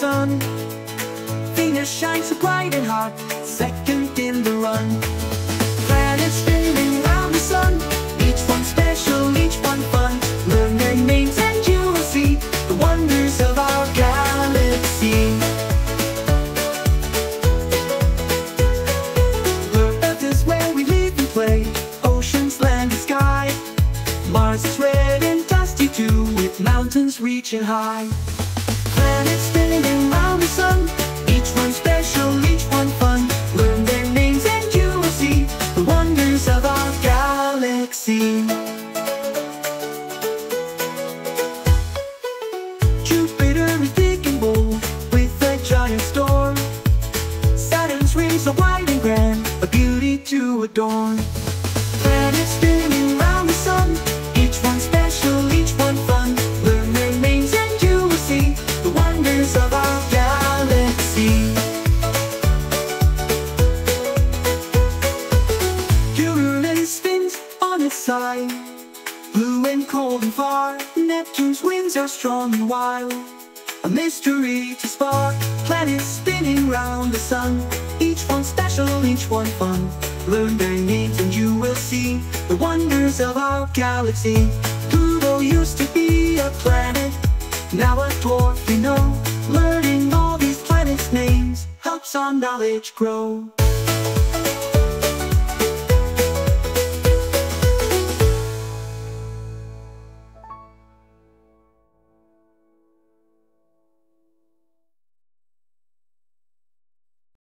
sun. Venus shines so bright and hot Second in the run. Planets spinning round the sun Each one special, each one fun. Learn their names and you will see The wonders of our galaxy. Earth is where we live and play Oceans, land, and sky. Mars is red and dusty too With mountains reaching high Planets spinning round the sun. Each one special, each one fun. Learn their names and you will see The wonders of our galaxy. Jupiter is big and bold With a giant storm. Saturn's rings are white and grand A beauty to adorn Planets spinning on its side Blue and cold and far Neptune's winds are strong and wild. A mystery to spark Planets spinning round the sun. Each one special, each one fun. Learn their names and you will see The wonders of our galaxy. Pluto used to be a planet Now a dwarf we know. Learning all these planets' names Helps our knowledge grow